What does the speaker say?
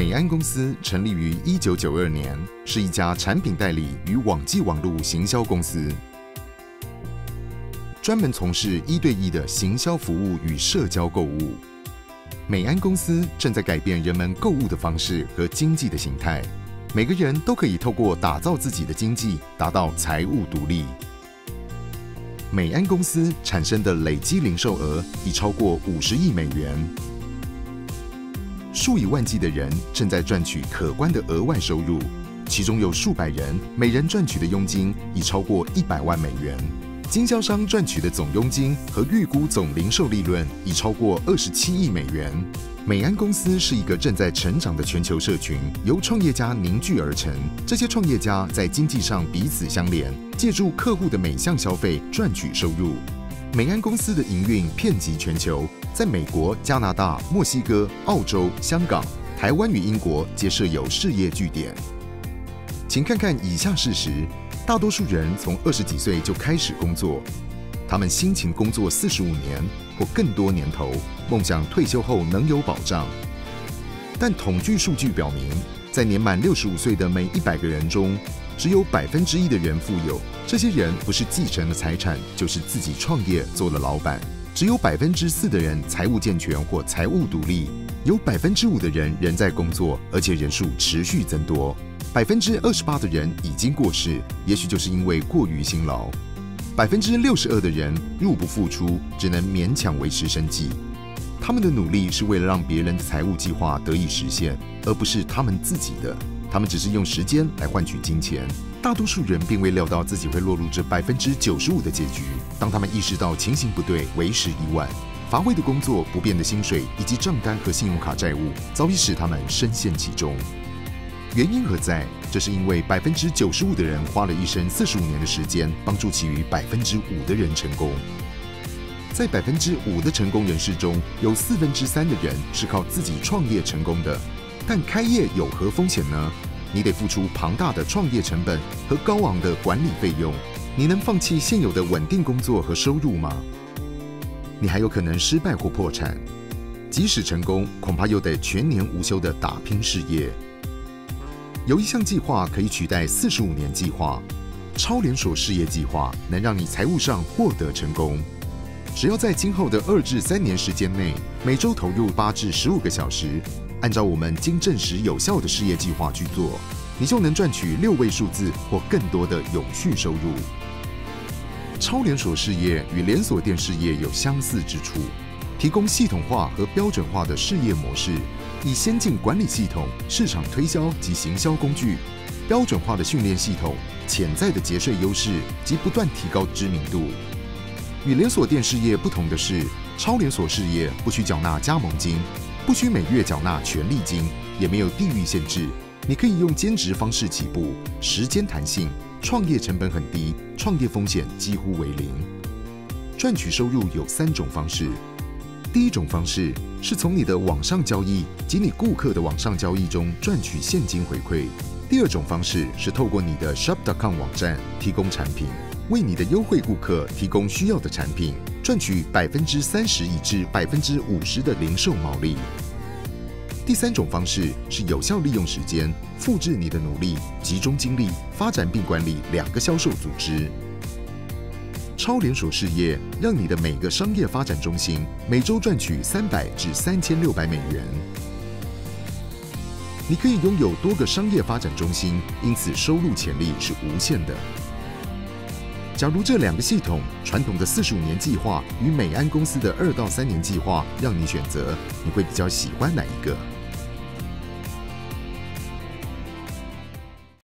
美安公司成立于一九九二年，是一家产品代理与网际网络行销公司，专门从事一对一的行销服务与社交购物。美安公司正在改变人们购物的方式和经济的形态，每个人都可以透过打造自己的经济，达到财务独立。美安公司产生的累积零售额已超过五十亿美元。数以万计的人正在赚取可观的额外收入，其中有数百人每人赚取的佣金已超过一百万美元。经销商赚取的总佣金和预估总零售利润已超过二十七亿美元。美安公司是一个正在成长的全球社群，由创业家凝聚而成。这些创业家在经济上彼此相连，借助客户的每项消费赚取收入。美安公司的营运遍及全球。在美国、加拿大、墨西哥、澳洲、香港、台湾与英国皆设有事业据点。请看看以下事实：大多数人从二十几岁就开始工作，他们辛勤工作四十五年或更多年头，梦想退休后能有保障。但统计数据表明，在年满六十五岁的每一百个人中，只有百分之一的人富有。这些人不是继承了财产，就是自己创业做了老板。只有百分之四的人财务健全或财务独立，有百分之五的人仍在工作，而且人数持续增多。百分之二十八的人已经过世，也许就是因为过于辛劳。百分之六十二的人入不敷出，只能勉强维持生计。他们的努力是为了让别人的财务计划得以实现，而不是他们自己的。他们只是用时间来换取金钱。大多数人并未料到自己会落入这百分之九十五的结局。当他们意识到情形不对，为时已晚。乏味的工作、不变的薪水以及账单和信用卡债务，早已使他们深陷其中。原因何在？这是因为百分之九十五的人花了一生四十五年的时间，帮助其余百分之五的人成功。在百分之五的成功人士中，有四分之三的人是靠自己创业成功的。但开业有何风险呢？你得付出庞大的创业成本和高昂的管理费用。你能放弃现有的稳定工作和收入吗？你还有可能失败或破产。即使成功，恐怕又得全年无休的打拼事业。有一项计划可以取代四十五年计划——超连锁事业计划，能让你财务上获得成功。只要在今后的二至三年时间内，每周投入八至十五个小时。按照我们经证实有效的事业计划去做，你就能赚取六位数字或更多的永续收入。超连锁事业与连锁店事业有相似之处，提供系统化和标准化的事业模式，以先进管理系统、市场推销及行销工具、标准化的训练系统、潜在的节税优势及不断提高知名度。与连锁店事业不同的是，超连锁事业不需缴纳加盟金。不需每月缴纳权利金，也没有地域限制。你可以用兼职方式起步，时间弹性，创业成本很低，创业风险几乎为零。赚取收入有三种方式。第一种方式是从你的网上交易及你顾客的网上交易中赚取现金回馈。第二种方式是透过你的 Shop.com 网站提供产品，为你的优惠顾客提供需要的产品。赚取百分之三十以至百分之五十的零售毛利。第三种方式是有效利用时间，复制你的努力，集中精力发展并管理两个销售组织。超连锁事业让你的每个商业发展中心每周赚取三百至三千六百美元。你可以拥有多个商业发展中心，因此收入潜力是无限的。假如这两个系统，传统的四十五年计划与美安公司的二到三年计划，让你选择，你会比较喜欢哪一个？